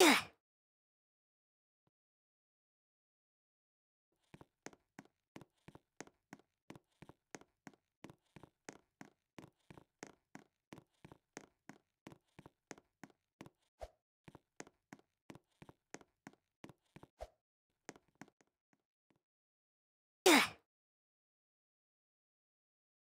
Yeah.